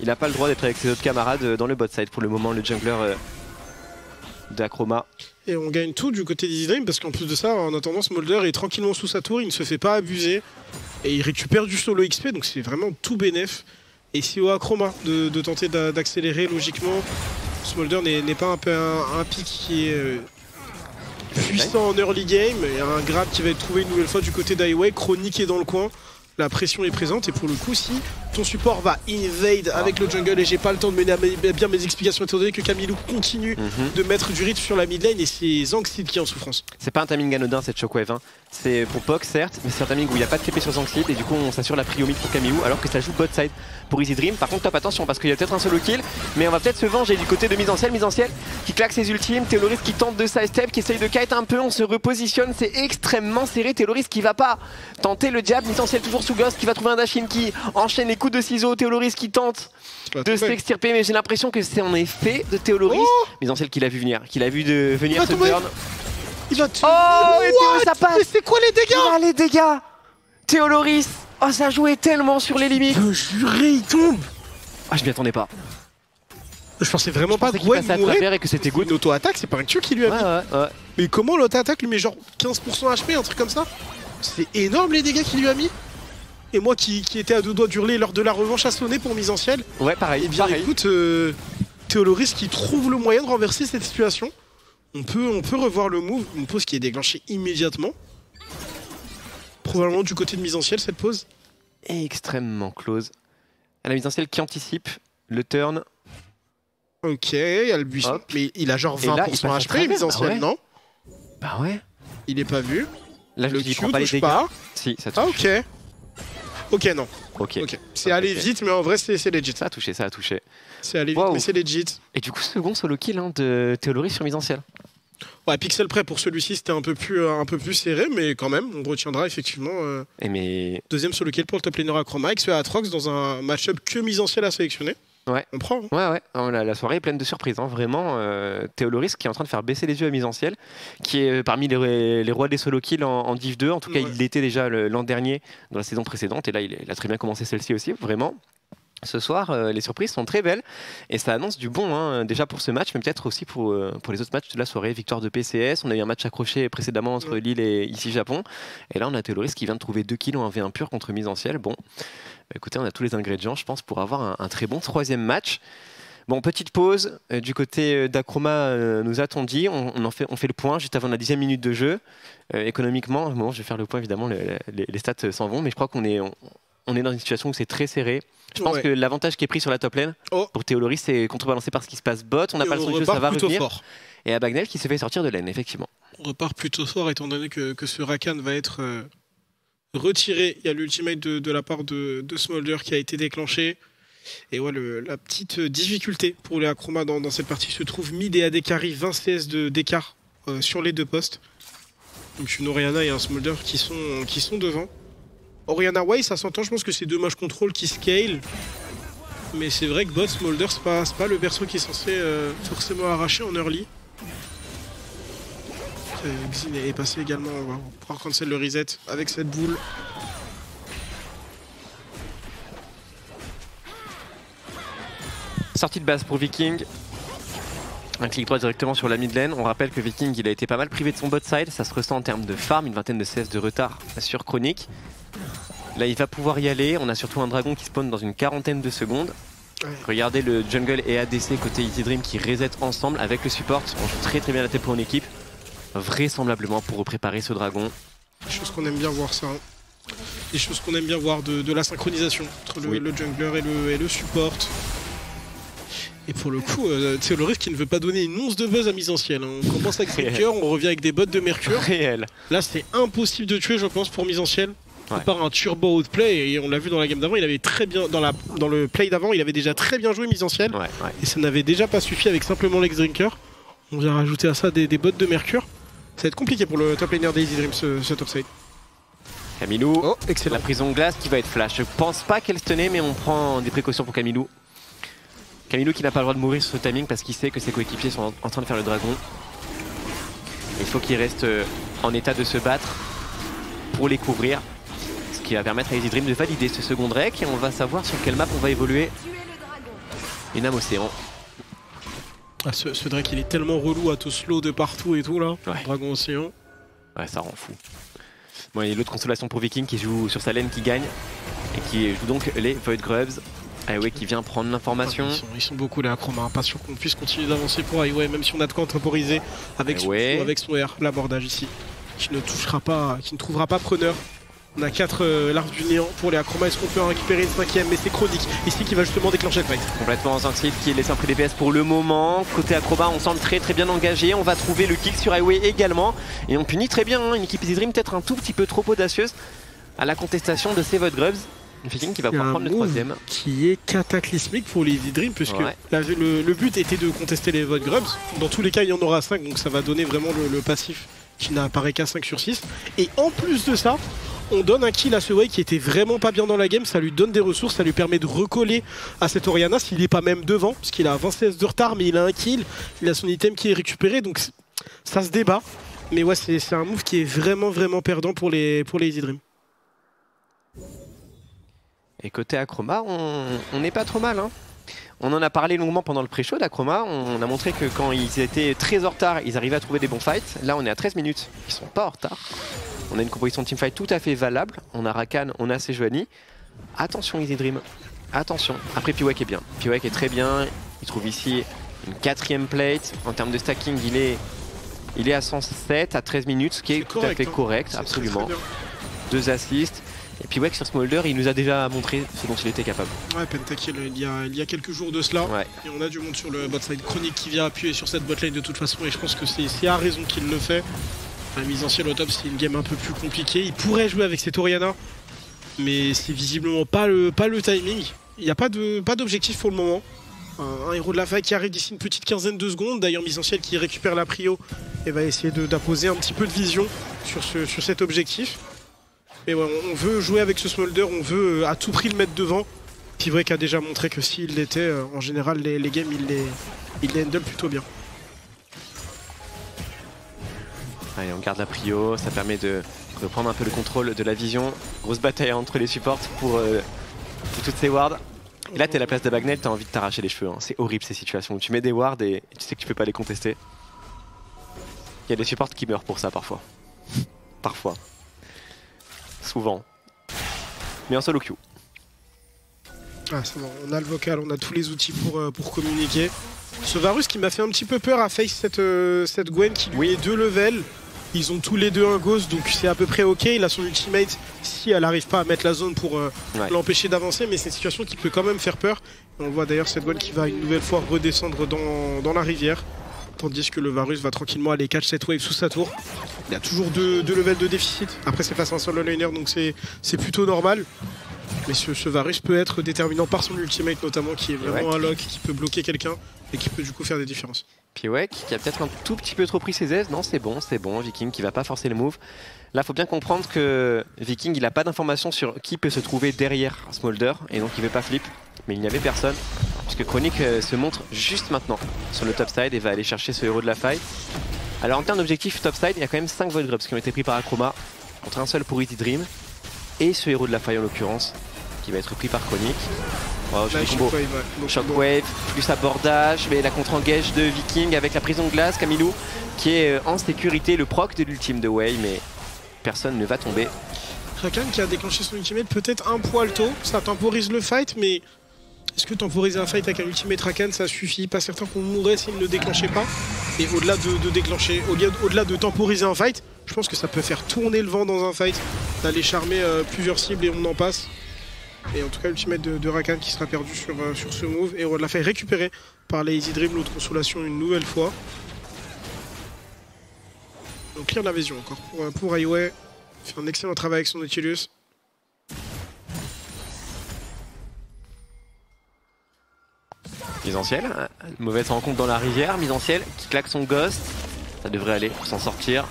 Speaker 1: Il n'a pas le droit d'être avec ses autres camarades euh, dans le bot side pour le moment, le jungler euh, d'Acroma.
Speaker 2: Et on gagne tout du côté d'Easy Dream parce qu'en plus de ça, en attendant, Smolder est tranquillement sous sa tour, il ne se fait pas abuser. Et il récupère du solo XP, donc c'est vraiment tout bénef. Et c'est au Acroma de, tenter d'accélérer logiquement. Smolder n'est pas un, peu un, pic qui est euh, puissant en early game. Il y a un grab qui va être trouvé une nouvelle fois du côté d'Highway. Chronique est dans le coin. La pression est présente et pour le coup si ton support va invade avec le jungle et j'ai pas le temps de mener à bien mes explications étant donné que Camilou continue mhm. de mettre du rythme sur la mid lane et c'est Zangsid qui est en souffrance.
Speaker 1: C'est pas un timing anodin cette shockwave, hein. c'est pour Pok certes, mais c'est un timing où il n'y a pas de TP sur Zangsid et du coup on s'assure la prio mid pour Camilou alors que ça joue bot side pour Easy Dream. Par contre top attention parce qu'il y a peut-être un solo kill, mais on va peut-être se venger du côté de mise en ciel, mise en ciel qui claque ses ultimes, Théoloris qui tente de side step, qui essaye de kite un peu, on se repositionne, c'est extrêmement serré, Théoloris qui va pas tenter le diable, mise en ciel toujours sous Ghost qui va trouver un Dashin qui enchaîne les coups de ciseaux, Théoloris qui tente de s'extirper, mais j'ai l'impression que c'est en effet de Théoloris, oh mise en ciel qu'il a vu venir, qu'il a vu de venir ce turn.
Speaker 2: Il va
Speaker 1: Oh, ça passe.
Speaker 2: Mais c'est quoi les dégâts
Speaker 1: Ah les dégâts. Théoloris Oh ça jouait tellement sur les limites.
Speaker 2: Je jure, il tombe.
Speaker 1: Ah je m'y attendais pas.
Speaker 2: Je pensais vraiment pas que Gwen
Speaker 1: mourait. et que c'était good.
Speaker 2: Une auto-attaque, c'est pas un Q qui lui a mis.
Speaker 1: Ouais,
Speaker 2: Mais comment l'auto-attaque lui met genre 15% HP, un truc comme ça? C'est énorme les dégâts qu'il lui a mis. Et moi qui, étais à deux doigts d'hurler lors de la revanche à sonner pour mise en ciel.
Speaker 1: Ouais, pareil.
Speaker 2: Et eh bien écoute, euh, Théoloris qui trouve le moyen de renverser cette situation. On peut, on peut revoir le move, une pause qui est déclenchée immédiatement. Probablement du côté de mise en ciel cette pause.
Speaker 1: Extrêmement close. À la mise en ciel qui anticipe le turn.
Speaker 2: Ok, il y a le buisson. Mais il a genre 20% HP mise en ciel, bah non
Speaker 1: Bah ouais.
Speaker 2: Il est pas vu.
Speaker 1: Là, je
Speaker 2: le
Speaker 1: Q pas touche pas.
Speaker 2: Si, ça touche. Ah ok. Ok, non.
Speaker 1: Ok.
Speaker 2: C'est allé vite, mais en vrai, c'est legit.
Speaker 1: Ça a touché, ça a touché.
Speaker 2: C'est allé vite, mais c'est legit.
Speaker 1: Et du coup, second solo kill hein, de Théoloris sur mise en ciel.
Speaker 2: Ouais, pixel près pour celui-ci, c'était un peu plus euh, un peu plus serré, mais quand même, on retiendra effectivement. Euh,
Speaker 1: Et mais...
Speaker 2: Deuxième solo kill pour le top laner Acroma, avec Atrox dans un match-up que mise en ciel à sélectionner.
Speaker 1: Ouais.
Speaker 2: On prend. Hein.
Speaker 1: Ouais, ouais. Oh, la, soirée est pleine de surprises. Hein. Vraiment, euh, Théoloris qui est en train de faire baisser les yeux à mise en ciel, qui est parmi les, rois des solo kills en, Div 2. En tout cas, il l'était déjà l'an dernier dans la saison précédente. Et là, il, a très bien commencé celle-ci aussi. Vraiment. Ce soir, euh, les surprises sont très belles et ça annonce du bon, hein, déjà pour ce match, mais peut-être aussi pour, euh, pour les autres matchs de la soirée. Victoire de PCS, on a eu un match accroché précédemment entre Lille et ici Japon. Et là, on a Théoloris qui vient de trouver 2 kills en 1v1 pur contre mise en ciel. Bon, bah, écoutez, on a tous les ingrédients, je pense, pour avoir un, très bon troisième match. Bon, petite pause euh, du côté euh, d'Acroma, euh, nous a-t-on dit. On, en fait, on fait le point juste avant la dixième minute de jeu. économiquement, bon, je vais faire le point, évidemment, les, stats s'en vont, mais je crois qu'on est, on, est dans une situation où c'est très serré. Je pense que l'avantage qui est pris sur la top lane oh. pour Théoloris, c'est contrebalancé par ce qui se passe bot. On n'a pas le son jeu, ça va revenir. Fort. Et à Bagnell qui se fait sortir de lane, effectivement.
Speaker 2: On repart plutôt fort étant donné que, que ce Rakan va être retiré. Il y a l'ultimate de, la part de, Smolder qui a été déclenché. Et ouais, la petite difficulté pour les Acroma dans, cette partie se trouve mid et AD carry 20 CS d'écart euh, sur les deux postes. Donc une Oriana et un Smolder qui sont, qui sont devant. Oriana Way, ça s'entend, je pense que c'est deux matchs contrôle qui scale. Mais c'est vrai que bot Smolder, c'est pas, pas le perso qui est censé euh, forcément arracher en early. Xin est passé également. On va pouvoir cancel le reset avec cette boule.
Speaker 1: Sortie de base pour Viking. Un clic droit directement sur la mid lane. On rappelle que Viking il a été pas mal privé de son bot side. Ça se ressent en termes de farm, une vingtaine de CS de retard sur Chronique. Là, il va pouvoir y aller. On a surtout un dragon qui spawn dans une quarantaine de secondes.
Speaker 2: Ouais.
Speaker 1: Regardez le jungle et ADC côté Easy Dream qui reset ensemble avec le support. On joue très très bien la tempo en équipe. Vraisemblablement pour préparer ce dragon.
Speaker 2: Des choses qu'on aime bien voir ça. hein. Des choses qu'on aime bien voir de, de la synchronisation entre le,
Speaker 1: Oui.
Speaker 2: le jungler et le, et le support. Et pour le coup, euh, c'est le risque qui ne veut pas donner une once de buzz à mise en ciel. hein. On commence avec Sneaker, on revient avec des bottes de mercure.
Speaker 1: Réel.
Speaker 2: Là, c'est impossible de tuer, je pense, pour mise en ciel.
Speaker 1: Ouais.
Speaker 2: Par un turbo outplay, et on l'a vu dans la game d'avant, il avait très bien, dans, la, dans le play d'avant, il avait déjà très bien joué mise en ciel.
Speaker 1: Ouais, ouais.
Speaker 2: Et ça n'avait déjà pas suffi avec simplement l'ex drinker. On vient rajouter à ça des, des bottes de mercure. Ça va être compliqué pour le top laner d'Easy Dream ce, ce topside.
Speaker 1: Camilou.
Speaker 2: Oh, excellent.
Speaker 1: La prison glace qui va être flash. Je pense pas qu'elle se tenait, mais on prend des précautions pour Camilou. Camilou qui n'a pas le droit de mourir sur ce timing parce qu'il sait que ses coéquipiers sont en- en train de faire le dragon. Il faut qu'il reste euh, en état de se battre pour les couvrir. Ce qui va permettre à Easy Dream de valider ce second rec et on va savoir sur quelle map on va évoluer. Une âme océan.
Speaker 2: Ah, ce, ce Drake, il est tellement relou à tout slow de partout et tout là.
Speaker 1: Ouais.
Speaker 2: Dragon Océan.
Speaker 1: Ouais, ça rend fou. Bon, il y a l'autre consolation pour Viking qui joue sur sa laine qui gagne et qui joue donc les Void Grubs. Ah ouais, qui vient prendre l'information.
Speaker 2: Ils sont, ils sont beaucoup les Acroma, pas sûr qu'on puisse continuer d'avancer pour Highway, même si on a de quoi temporiser avec,
Speaker 1: Eh
Speaker 2: son, avec son R, l'abordage ici. Qui ne touchera pas, qui ne trouvera pas preneur. On a 4 larves du néant pour les Acroma. Est-ce qu'on peut en récupérer une cinquième? Mais c'est chronique. Ici qui va justement déclencher le fight.
Speaker 1: Complètement Zanxid qui laisse un prix DPS pour le moment. Côté Acrobat, on semble très très bien engagé. On va trouver le kill sur Highway également. Et on punit très bien hein, une équipe Easy Dream peut-être un tout petit peu trop audacieuse à la contestation de ces Void Grubs. Une Viking qui va pouvoir
Speaker 2: un
Speaker 1: prendre le troisième.
Speaker 2: qui est cataclysmique pour les Dream puisque
Speaker 1: Ouais.
Speaker 2: la- le, le but était de contester les votes Grubs. Dans tous les cas, il y en aura 5 donc ça va donner vraiment le, le passif qui n'apparaît qu'à 5 sur 6. Et en plus de ça, on donne un kill à ce Way qui était vraiment pas bien dans la game. Ça lui donne des ressources, ça lui permet de recoller à cette Oriana s'il n'est pas même devant puisqu'il a 20 CS de retard mais il a un kill. Il a son item qui est récupéré donc ça se débat. Mais ouais, c'est un move qui est vraiment vraiment perdant pour les, pour les Easy Dream.
Speaker 1: Et côté Acroma, on on n'est pas trop mal. hein. On en a parlé longuement pendant le pré-show d'Acroma. On a montré que quand ils étaient très en retard, ils arrivaient à trouver des bons fights. Là, on est à 13 minutes. Ils sont pas en retard. On a une composition de teamfight tout à fait valable. On a Rakan, on a Sejuani. Attention, Easy Dream. Attention. Après, Piwak est bien. Piwak est très bien. Il trouve ici une quatrième plate. En termes de stacking, il est, il est à 107 à 13 minutes, ce qui est, tout à fait
Speaker 2: hein.
Speaker 1: correct,
Speaker 2: très
Speaker 1: absolument. Deux assists. Et Piwak sur Smolder, il nous a déjà montré ce dont il était capable.
Speaker 2: Ouais, Pentakill, il y a, il y a quelques jours de cela.
Speaker 1: Ouais.
Speaker 2: Et on a du monde sur le bot side chronique qui vient appuyer sur cette botlane de toute façon. Et je pense que c'est c'est à raison qu'il le fait. Mise en ciel au top, c'est une game un peu plus compliquée. Il pourrait jouer avec cette Oriana. Mais c'est visiblement pas le, pas le timing. Il n'y a pas de- pas d'objectif pour le moment. Un, héros de la faille qui arrive d'ici une petite quinzaine de secondes. D'ailleurs, mise en ciel qui récupère la prio et va essayer d'apposer un petit peu de vision sur, ce, sur cet objectif. Mais ouais, on- veut jouer avec ce Smolder, on veut euh, à tout prix le mettre devant. Pivrek a déjà montré que s'il l'était, euh, en général, les, les games, il il les handle plutôt bien.
Speaker 1: Allez, on garde la prio, ça permet de reprendre un peu le contrôle de la vision. Grosse bataille entre les supports pour, euh, pour toutes ces wards. Et là, t'es à la place de Bagnell, t'as envie de t'arracher les cheveux. hein. C'est horrible ces situations où tu mets des wards et, et tu sais que tu peux pas les contester. Il y a des supports qui meurent pour ça parfois. parfois. Souvent. Mais en solo queue.
Speaker 2: Ah, c'est bon, on a le vocal, on a tous les outils pour, euh, pour communiquer. Ce Varus qui m'a fait un petit peu peur à face cette, euh, cette Gwen qui lui est deux levels. Ils ont tous les deux un ghost, donc c'est à peu près ok. Il a son ultimate si elle n'arrive pas à mettre la zone pour euh,
Speaker 1: Ouais.
Speaker 2: l'empêcher d'avancer, mais c'est une situation qui peut quand même faire peur. Et on voit d'ailleurs cette Gwen qui va une nouvelle fois redescendre dans, dans la rivière. Tandis que le Varus va tranquillement aller catch cette wave sous sa tour. Il a toujours deux, deux levels de déficit. Après, c'est face à un solo laner, donc c'est c'est plutôt normal. Mais ce, ce Varus peut être déterminant par son ultimate, notamment, qui est vraiment
Speaker 1: ouais.
Speaker 2: un lock, qui peut bloquer quelqu'un et qui peut du coup faire des différences.
Speaker 1: Puis qui a peut-être un tout petit peu trop pris ses aises. Non, c'est bon, c'est bon. Viking qui va pas forcer le move. Là, faut bien comprendre que Viking, il a pas d'informations sur qui peut se trouver derrière Smolder et donc il veut pas flip. Mais il n'y avait personne. Puisque Chronic euh, se montre juste maintenant sur le top side et va aller chercher ce héros de la faille. Alors en termes d'objectif top side, il y a quand même 5 Void Grubs qui ont été pris par Acroma. Contre un seul pour Easy Dream. Et ce héros de la faille en l'occurrence, qui va être pris par Chronic. Oh, joli combo.
Speaker 2: Shockwave,
Speaker 1: plus abordage, mais la contre-engage de Viking avec la prison de glace, Camilou qui est euh, en sécurité, le proc de l'ultime de Way, mais personne ne va tomber.
Speaker 2: Rakan qui a déclenché son ultimate peut-être un poil tôt, ça temporise le fight, mais est-ce que temporiser un fight avec un ultimate Rakan ça suffit? Pas certain qu'on mourrait s'il ne le déclenchait pas. Et au-delà de, déclencher, au-delà de temporiser un fight, je pense que ça peut faire tourner le vent dans un fight, d'aller charmer euh, plusieurs cibles et on en passe. Et en tout cas, l'ultimate de, Rakan qui sera perdu sur, euh, sur ce move. Et on l'a fait récupérer par les Easy Dream, l'autre consolation une nouvelle fois. Donc clear d'invasion encore pour, euh, pour Highway. Fait un excellent travail avec son Nautilus.
Speaker 1: Mise en ciel, mauvaise rencontre dans la rivière, mise en ciel, qui claque son ghost. Ça devrait aller pour s'en sortir.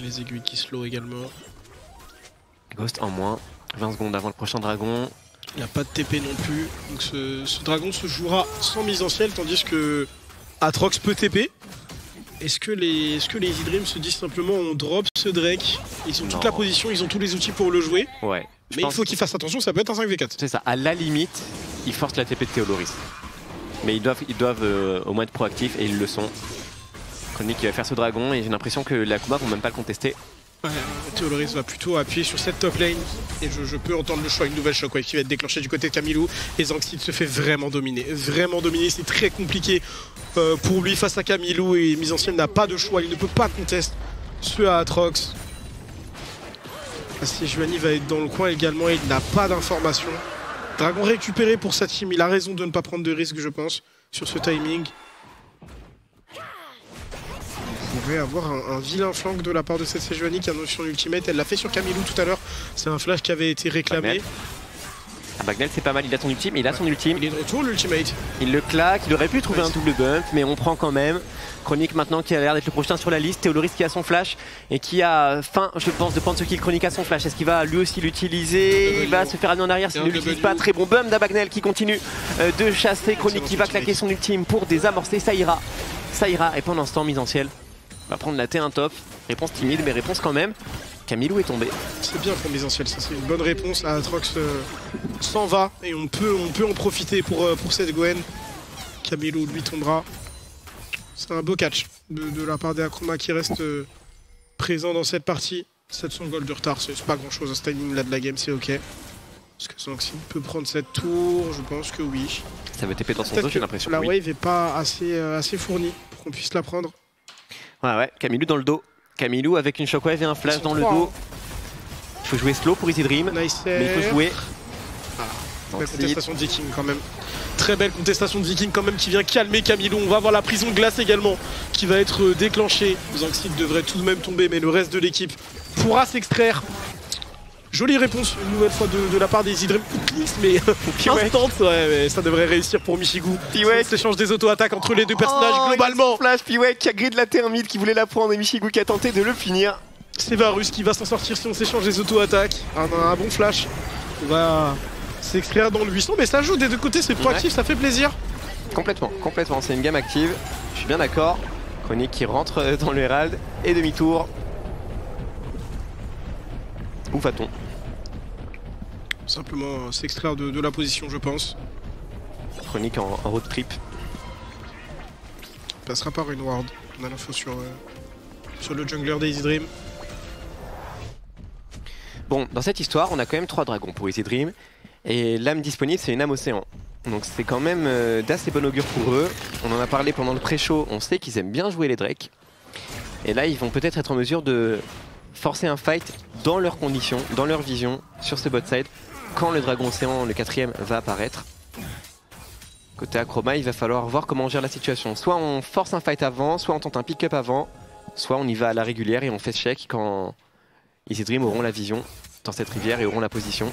Speaker 2: Les aiguilles qui slow également.
Speaker 1: Ghost en moins, 20 secondes avant le prochain dragon.
Speaker 2: Il n'y a pas de TP non plus, donc ce, dragon se jouera sans mise en ciel, tandis que Atrox peut TP. Est-ce que les, est que les Easy Dream se disent simplement on drop ce Drake? Ils ont toute la position, ils ont tous les outils pour le jouer.
Speaker 1: Ouais.
Speaker 2: Mais il faut qu'ils fassent attention, ça peut être un 5v4.
Speaker 1: C'est ça, à la limite, ils forcent la TP de Théoloris. Mais ils doivent, ils doivent euh, au moins être proactifs et ils le sont. Chronique qui va faire ce dragon et j'ai l'impression que les Akuma vont même pas le contester.
Speaker 2: Ouais, Théoloris va plutôt appuyer sur cette top lane. Et je, peux entendre le choix, une nouvelle shockwave qui va être déclenchée du côté de Camilou. Et Zangsid se fait vraiment dominer, vraiment dominer, c'est très compliqué euh, pour lui face à Camilou. Et Mise Ancienne n'a pas de choix, il ne peut pas contester ce Atrox. Si Juani va être dans le coin également, il n'a pas d'informations. Dragon récupéré pour sa team, il a raison de ne pas prendre de risque je pense sur ce timing avoir un, vilain flank de la part de cette Sejuani qui a notion ultimate. Elle l'a fait sur Camilou tout à l'heure. C'est un flash qui avait été réclamé.
Speaker 1: Ah, Bagnel c'est pas mal, il a son ultime, il a son ultime.
Speaker 2: Il est de retour l'ultimate.
Speaker 1: Il le claque, il aurait pu trouver un double bump, mais on prend quand même. Chronique maintenant qui a l'air d'être le prochain sur la liste, Théoloris qui a son flash et qui a faim, je pense, de prendre ce kill Chronique à son flash. Est-ce qu'il va lui aussi l'utiliser? Il va se faire amener en arrière s'il ne l'utilise pas. Très bon bump d'Abagnel qui continue euh, de chasser. Chronique qui va claquer son ultime pour désamorcer, ça ira. Ça ira, et pendant ce temps, mise en ciel, va prendre la T1 top. Réponse timide, mais réponse quand même. Camilou est tombé.
Speaker 2: C'est bien pour mise en ciel, ça c'est une bonne réponse. Atrox euh, s'en va et on peut, on peut en profiter pour, euh, pour cette Gwen. Camilou lui tombera. C'est un beau catch de, la part des Akroma qui reste euh, présent dans cette partie. 700 gold de retard, c'est pas grand chose à ce timing là de la game, c'est ok. Est-ce que Sanxin peut prendre cette tour? Je pense que oui.
Speaker 1: Ça va TP dans son dos, j'ai l'impression.
Speaker 2: La wave est pas assez, assez fournie pour qu'on puisse la prendre.
Speaker 1: Ouais, ouais, Camilou dans le dos. Camilou avec une shockwave et un flash dans le dos. Il faut jouer slow pour Easy Dream. mais il faut jouer.
Speaker 2: Ah, belle contestation de Viking quand même. Très belle contestation de Viking quand même qui vient calmer Camilou. On va avoir la prison de glace également qui va être euh, déclenchée. Zangsid devrait tout de même tomber, mais le reste de l'équipe pourra s'extraire Jolie réponse une nouvelle fois de, la part des Dream mais instant, ouais, mais ça devrait réussir pour Michigu.
Speaker 1: Piwek
Speaker 2: s'échange des auto-attaques entre les deux personnages oh, globalement.
Speaker 1: Flash, Piwek qui a grid la thermite, qui voulait la prendre et Michigu qui a tenté de le finir.
Speaker 2: C'est Varus qui va s'en sortir si on s'échange des auto-attaques. Un, bon flash. On va s'extraire dans le buisson, mais ça joue des deux côtés, c'est proactif, ça fait plaisir.
Speaker 1: Complètement, complètement, c'est une game active. Je suis bien d'accord. Chronique qui rentre dans le Herald et demi-tour. Où va-t-on?
Speaker 2: Simplement s'extraire de, la position, je pense.
Speaker 1: Chronique en, road trip.
Speaker 2: passera par une ward. On a l'info sur, euh, sur le jungler des Easy Dream.
Speaker 1: Bon, dans cette histoire, on a quand même trois dragons pour Easy Dream. Et l'âme disponible, c'est une âme océan. Donc c'est quand même euh, d'assez bon augure pour eux. On en a parlé pendant le pré-show, on sait qu'ils aiment bien jouer les drakes. Et là, ils vont peut-être être en mesure de forcer un fight dans leurs conditions, dans leur vision, sur ce bot side, quand le dragon océan, le quatrième, va apparaître. Côté Acroma, il va falloir voir comment on gère la situation. Soit on force un fight avant, soit on tente un pick-up avant, soit on y va à la régulière et on fait check quand Easy auront la vision dans cette rivière et auront la position.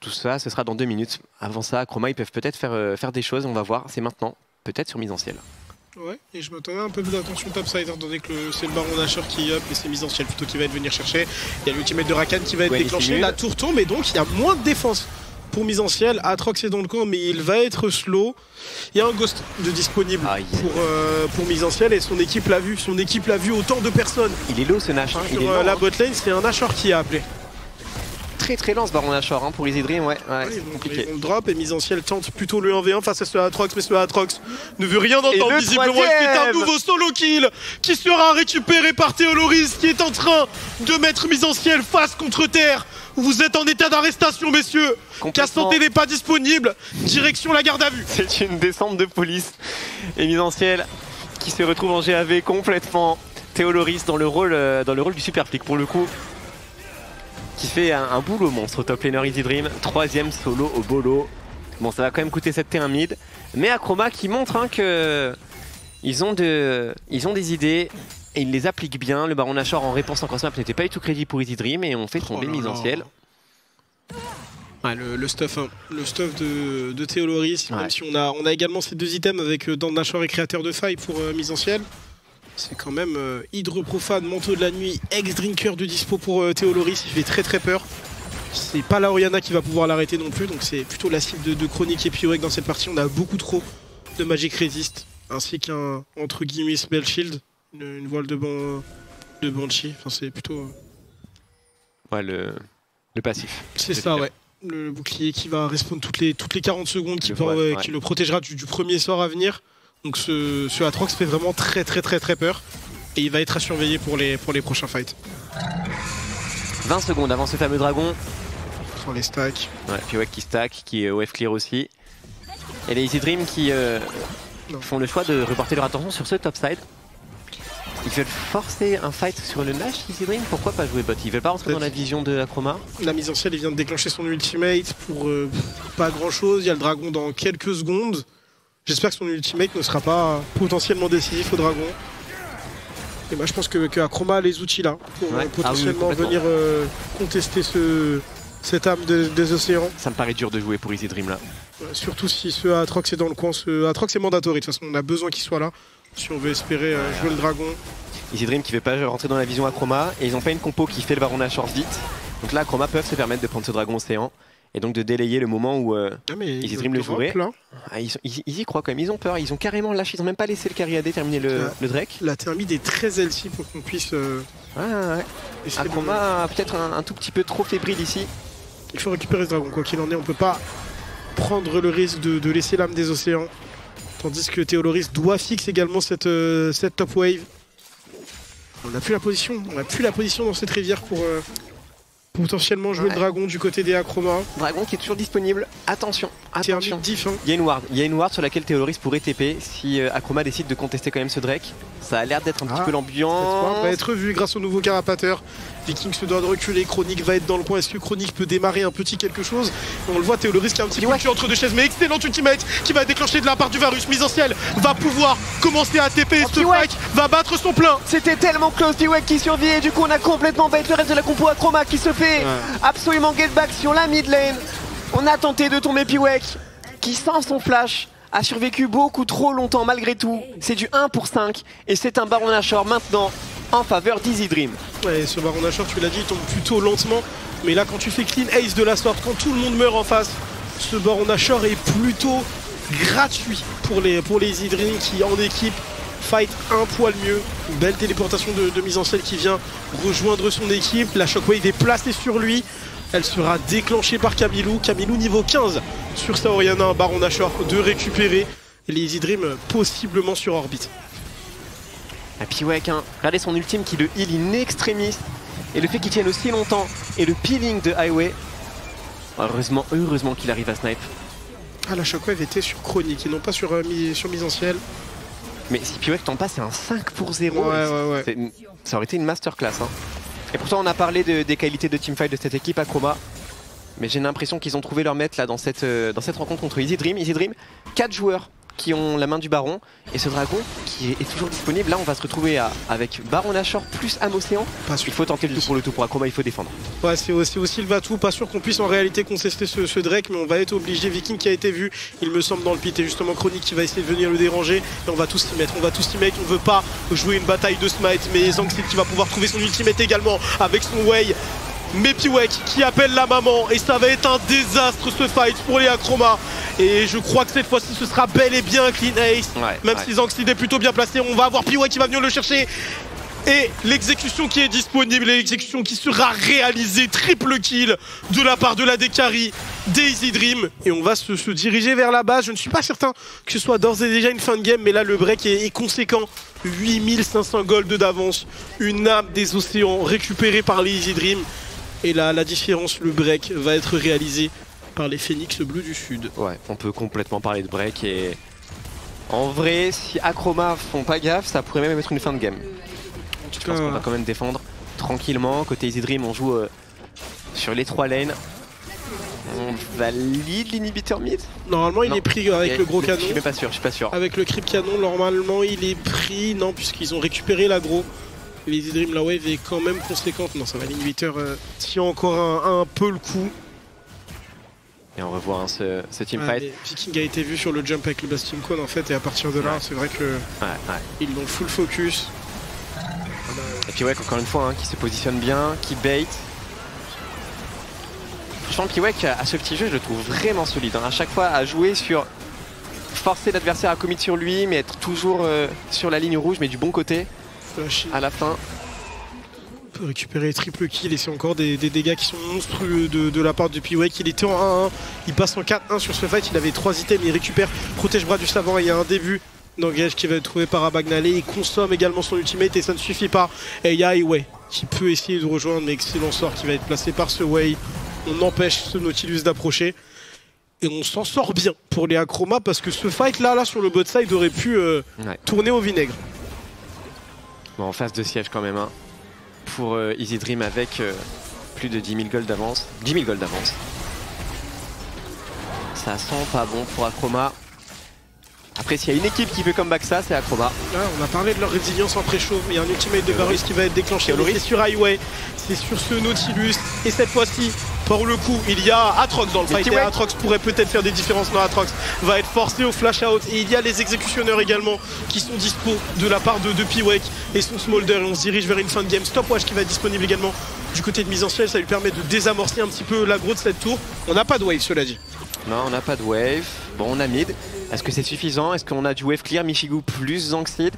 Speaker 1: Tout ça, ce sera dans deux minutes. Avant ça, Acroma, ils peuvent peut-être faire, euh, faire des choses, on va voir. C'est maintenant, peut-être sur mise en ciel.
Speaker 2: Ouais, et je m'attendais un peu plus d'attention topside, étant donné que c'est le baron Nashor qui up et c'est mise en ciel plutôt qui va être venir chercher. Il y a l'ultimate de Rakan qui va être déclenché, la tour tombe et donc il y a moins de défense pour mise en ciel. Atrox est dans le camp mais il va être slow. Il y a un ghost de disponible pour, euh, pour mise en ciel et son équipe l'a vu. Son équipe l'a vu autant de personnes.
Speaker 1: Il est low ce Nash. Hein.
Speaker 2: Sur euh, la hein. bot lane, c'est un Nashor qui a appelé.
Speaker 1: Très très lent ce Baron Nashor hein, pour Easy Dream, ouais, ouais
Speaker 2: Ouais,
Speaker 1: c'est
Speaker 2: ils vont-
Speaker 1: compliqué.
Speaker 2: ils vont le drop et mise en ciel tente plutôt le 1v1 face à ce Atrox, mais ce Atrox ne veut rien entendre
Speaker 1: le
Speaker 2: visiblement. C'est un nouveau solo kill qui sera récupéré par Théoloris qui est en train de mettre mise en ciel face contre terre. Vous êtes en état d'arrestation, messieurs. Cassanté n'est pas disponible. Direction la garde à vue.
Speaker 1: C'est une descente de police et mise en ciel qui se retrouve en GAV complètement. Théoloris dans le rôle, euh, dans le rôle du super flic pour le coup. Qui fait un, un boulot monstre au top laner Easy Dream. Troisième solo au bolo. Bon, ça va quand même coûter 7 T1 mid. Mais Acroma qui montre hein, que ils ont, de, ils ont des idées et ils les appliquent bien. Le Baron Nashor en réponse en cross map n'était pas du tout crédit pour Easy Dream et on fait tomber
Speaker 2: Oh
Speaker 1: mise en ciel.
Speaker 2: Ouais, le, le stuff, hein. le stuff de, de Théoloris,
Speaker 1: Ouais.
Speaker 2: même si on a, on a également ces deux items avec euh, Dan Nashor et créateur de faille pour euh, mise en ciel. C'est quand même euh, Hydre Profane, Manteau de la Nuit, ex-drinker de dispo pour euh, Théoloris, il fait très très peur. C'est pas la Oriana qui va pouvoir l'arrêter non plus, donc c'est plutôt la cible de, de Chronique et Piorek dans cette partie. On a beaucoup trop de Magic Resist, ainsi qu'un entre guillemets Spell Shield, une, une voile de, ban, de Banshee. Enfin, c'est plutôt. euh,
Speaker 1: Ouais, le, le passif.
Speaker 2: c'est ça, ouais. Le, le bouclier qui va respawn toutes les, toutes les 40 secondes, qui,
Speaker 1: Le
Speaker 2: peut-
Speaker 1: voile,
Speaker 2: ouais,
Speaker 1: ouais.
Speaker 2: qui le protégera du, du premier sort à venir. Donc ce, ce Atrox fait vraiment très très très très peur. Et il va être à surveiller pour les, pour les prochains fights.
Speaker 1: 20 secondes avant ce fameux dragon.
Speaker 2: Sur les stacks.
Speaker 1: Ouais, puis ouais, qui stack, qui est OF clear aussi. Et les Easy Dream qui euh, font le choix de reporter leur attention sur ce topside. Ils veulent forcer un fight sur le Nash, Easy Dream Pourquoi pas jouer bot? Ils veulent pas rentrer dans la vision de Acroma
Speaker 2: La mise en ciel, il vient de déclencher son ultimate pour euh, pas grand chose. Il y a le dragon dans quelques secondes. J'espère que son ultimate ne sera pas potentiellement décisif au dragon. Et moi je pense que, a les outils là pour
Speaker 1: Ouais.
Speaker 2: euh,
Speaker 1: Ah oui,
Speaker 2: potentiellement venir euh, contester ce, cette âme de- des océans.
Speaker 1: Ça me paraît dur de jouer pour Easy Dream là.
Speaker 2: Ouais, Surtout si ce Atrox est dans le coin. Ce Atrox est mandatory. De toute façon, on a besoin qu'il soit là si on veut espérer euh, jouer le dragon.
Speaker 1: Easy Dream qui veut pas rentrer dans la vision Acroma et ils ont pas une compo qui fait le Baron Nashor vite. Donc là, Acroma peuvent se permettre de prendre ce dragon océan et donc de délayer le moment où euh,
Speaker 2: Ah, mais ils
Speaker 1: le
Speaker 2: là.
Speaker 1: ah, ils, sont- ils- ils y croient quand même. Ils ont peur, ils ont carrément lâché, ils ont même pas laissé le carry terminer le, le Drake.
Speaker 2: La thermite est très LC pour qu'on puisse euh,
Speaker 1: Ouais, ouais, ouais.
Speaker 2: essayer de-
Speaker 1: Acroma peut-être un, un tout petit peu trop fébrile ici.
Speaker 2: Il faut récupérer ce dragon, quoi qu'il en est, on peut pas prendre le risque de, de laisser l'âme des océans. Tandis que Théoloris doit fixer également cette, euh, cette top wave. On n'a plus la position, on n'a plus la position dans cette rivière pour euh, potentiellement jouer
Speaker 1: Ouais.
Speaker 2: le dragon du côté des Acroma.
Speaker 1: Dragon qui est toujours disponible. Attention, attention.
Speaker 2: Diff, hein.
Speaker 1: Il y a une ward, il y a une ward sur laquelle Théoris pourrait TP si euh, Akroma décide de contester quand même ce Drake. Ça a l'air d'être un
Speaker 2: Ah,
Speaker 1: petit peu
Speaker 2: Cette
Speaker 1: l'ambiance.
Speaker 2: va être vue grâce au nouveau carapateur. Viking se doit de reculer, Chronique va être dans le coin. Est-ce que Chronique peut démarrer un petit quelque chose On le voit, Théoloris qui a un petit peu
Speaker 1: Ouais.
Speaker 2: entre deux chaises, mais excellent ultimate qui va déclencher de la part du Varus. Mise en ciel va pouvoir commencer à TP. Et ce fight va battre son plein.
Speaker 1: C'était tellement close, T-Wack qui survit et du coup on a complètement bait le reste de la compo Acroma qui se fait absolument get back sur la mid lane. On a tenté de tomber Piwek qui sans son flash a survécu beaucoup trop longtemps malgré tout. C'est du 1 pour 5 et c'est un Baron Nashor maintenant en faveur d'Easy Dream.
Speaker 2: Ouais, ce Baron Nashor, tu l'as dit, il tombe plutôt lentement. Mais là, quand tu fais clean ace de la sorte, quand tout le monde meurt en face, ce Baron Nashor est plutôt gratuit pour les, pour qui, en équipe, fight un poil mieux. Belle téléportation de mise en scène qui vient rejoindre son équipe. La Shockwave est placée sur lui. Elle sera déclenchée par Camilou. Camilou niveau 15 sur sa Oriana, un Baron Nashor de récupérer. Les Easy Dream, possiblement sur orbite.
Speaker 1: Et puis ouais, hein, regardez son ultime qui le heal in extremis. Et le fait qu'il tienne aussi longtemps. Et le peeling de Highway. Heureusement, heureusement qu'il arrive à snipe.
Speaker 2: Ah, la Shockwave était sur Chronique et non pas sur, euh, mi- sur mise en ciel.
Speaker 1: Mais si Piwek tombe pas, c'est un 5 pour 0.
Speaker 2: Ouais, ouais, ouais.
Speaker 1: Ça aurait été une masterclass. Hein. Et pourtant, on a parlé de- des qualités de teamfight de cette équipe à Chroma. Mais j'ai l'impression qu'ils ont trouvé leur maître là dans cette, euh, dans cette rencontre contre Easy Dream. Easy Dream, 4 joueurs qui ont la main du Baron. Et ce dragon qui est, est toujours disponible. Là, on va se retrouver à- avec Baron Nashor plus Âme Océan.
Speaker 2: Pas
Speaker 1: Il faut tenter le tout pour le tout. Pour Akuma, il faut défendre.
Speaker 2: Ouais, c'est aussi, le Vatou. Pas sûr qu'on puisse en réalité contester ce, ce Drake, mais on va être obligé. Viking qui a été vu, il me semble, dans le pit. Et justement, Chronique qui va essayer de venir le déranger. Et on va tous s'y mettre. On va tous s'y mettre. On veut pas jouer une bataille de smite, mais Zangsid qui va pouvoir trouver son ultimate également avec son way. Mais Piwek qui appelle la maman et ça va être un désastre ce fight pour les Acroma et je crois que cette fois-ci ce sera bel et bien un clean ace
Speaker 1: Ouais,
Speaker 2: même
Speaker 1: ouais.
Speaker 2: si Zangsid est plutôt bien placé on va avoir Piwek qui va venir le chercher Et l'exécution qui est disponible, l'exécution qui sera réalisée, triple kill de la part de la Dekari, Daisy Dream. Et on va se, se, diriger vers la base. Je ne suis pas certain que ce soit d'ores et déjà une fin de game, mais là le break est, est conséquent. 8500 gold d'avance, une âme des océans récupérée par les Easy Dream. Et là, la différence, le break va être réalisé par les Phoenix Bleu du Sud.
Speaker 1: Ouais, on peut complètement parler de break et en vrai, si Acroma font pas gaffe, ça pourrait même être une fin de game. En tout Je pense qu'on va quand même défendre tranquillement. Côté Easy Dream, on joue euh, sur les trois lanes. On valide l'inhibiteur mid?
Speaker 2: Normalement, il
Speaker 1: non.
Speaker 2: est pris avec le gros canon.
Speaker 1: Je suis pas sûr, je suis pas sûr.
Speaker 2: Avec le creep canon, normalement, il est pris. Non, puisqu'ils ont récupéré l'agro. Les Easy Dream, la wave est quand même conséquente. Non, ça va, l'inhibiteur euh, tient encore un, un peu le coup.
Speaker 1: Et on revoit hein, ce, ce teamfight.
Speaker 2: Ouais, Viking a été vu sur le jump avec le Team Cone en fait, et à partir de là,
Speaker 1: Ouais.
Speaker 2: c'est vrai que
Speaker 1: Ouais, ouais.
Speaker 2: ils l'ont full focus.
Speaker 1: Et puis ouais, encore une fois, hein, qui se positionne bien, qui bait. Franchement, Piwek, à ce petit jeu, je le trouve vraiment solide. hein. À chaque fois, à jouer sur forcer l'adversaire à commit sur lui, mais être toujours euh, sur la ligne rouge, mais du bon côté à la fin.
Speaker 2: il peut récupérer triple kill et c'est encore des, des dégâts qui sont monstrueux de, de la part de Piwek. Il était en 1-1, il passe en 4-1 sur ce fight, il avait 3 items, il récupère protège bras du savant et il y a un début d'engage qui va être trouvé par Abagnale. Il consomme également son ultimate et ça ne suffit pas. Et il y a Highway qui peut essayer de rejoindre, mais excellent sort qui va être placé par ce Way. On empêche ce Nautilus d'approcher. Et on s'en sort bien pour les Acroma parce que ce fight là, là sur le bot side aurait pu euh,
Speaker 1: Ouais.
Speaker 2: tourner au vinaigre.
Speaker 1: Bon, en face de siège quand même. hein, pour euh, Easy Dream avec euh, plus de 10 000 gold d'avance. 10 000 gold d'avance. Ça sent pas bon pour Acroma. Après, s'il y a une équipe qui fait comeback ça, c'est Acroma.
Speaker 2: Là, on a parlé de leur résilience en pré-show. Il y a un ultimate de Varus qui va être déclenché.
Speaker 1: Théoloris.
Speaker 2: C'est sur Highway, c'est sur ce Nautilus. Et cette fois-ci, pour le coup, il y a Atrox dans le fight. Et. Atrox pourrait peut-être faire des différences. Non, Atrox va être forcé au flash out. Et il y a les exécutionneurs également qui sont dispo de la part de, de Piwek et son Smolder. Et on se dirige vers une fin de game. Stopwatch qui va être disponible également du côté de mise en ciel. Ça lui permet de désamorcer un petit peu l'aggro de cette tour. On n'a pas de wave, cela dit.
Speaker 1: Non, on n'a pas de wave. Bon, on a mid. Est-ce que c'est suffisant? Est-ce qu'on a du wave clear? Michigu plus Zangsid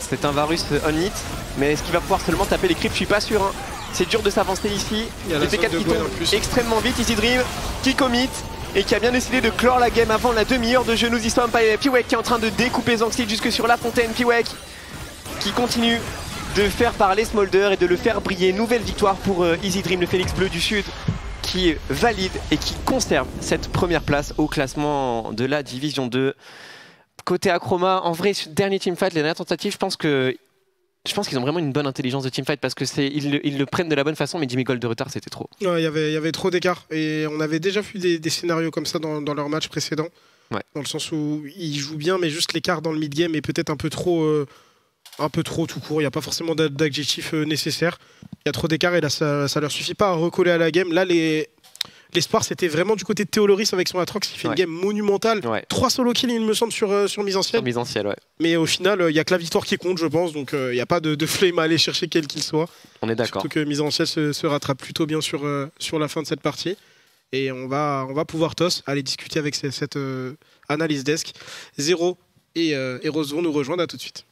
Speaker 1: C'est un Varus on hit. Mais est-ce qu'il va pouvoir seulement taper les creeps? Je suis pas sûr. hein. C'est dur de s'avancer ici.
Speaker 2: Il y a zone
Speaker 1: P4
Speaker 2: de
Speaker 1: qui
Speaker 2: plus.
Speaker 1: extrêmement vite. Easy Dream qui commit et qui a bien décidé de clore la game avant la demi-heure de jeu. Nous y sommes. Piwek qui est en train de découper Zangsid jusque sur la fontaine. Piwek qui continue de faire parler Smolder et de le faire briller. Nouvelle victoire pour euh, Easy Dream, le Félix Bleu du Sud qui valide et qui conserve cette première place au classement de la Division 2. Côté Acroma, en vrai, dernier teamfight, les dernières tentatives, je pense que je pense qu'ils ont vraiment une bonne intelligence de teamfight parce que c'est ils, le- ils le prennent de la bonne façon, mais 10 000 gold de retard, c'était trop.
Speaker 2: Ouais, il y avait, y avait trop d'écart. Et on avait déjà vu des, des scénarios comme ça dans, dans leur match précédent.
Speaker 1: Ouais.
Speaker 2: Dans le sens où ils jouent bien, mais juste l'écart dans le mid-game est peut-être un peu trop. euh, un peu trop tout court. Il n'y a pas forcément d'a- d'adjectif euh, nécessaire. Il y a trop d'écart et là, ça, ça leur suffit pas à recoller à la game. Là, les. L'espoir, c'était vraiment du côté de Théoloris avec son Atrox qui fait
Speaker 1: Ouais.
Speaker 2: une game monumentale.
Speaker 1: Ouais.
Speaker 2: 3 solo kills, il me semble, sur, euh, sur mise en ciel.
Speaker 1: mise en ciel, ouais.
Speaker 2: Mais au final, euh, il n'y a que la victoire qui compte, je pense. Donc, euh, il n'y a pas de, de flemme à aller chercher quel qu'il soit.
Speaker 1: On est d'accord.
Speaker 2: Surtout que mise en ciel se, se rattrape plutôt bien sur, sur la fin de cette partie. Et on va, on va pouvoir tous aller discuter avec ce- cette euh, analyse desk. Zéro et, euh, et Rose vont nous rejoindre. À tout de suite.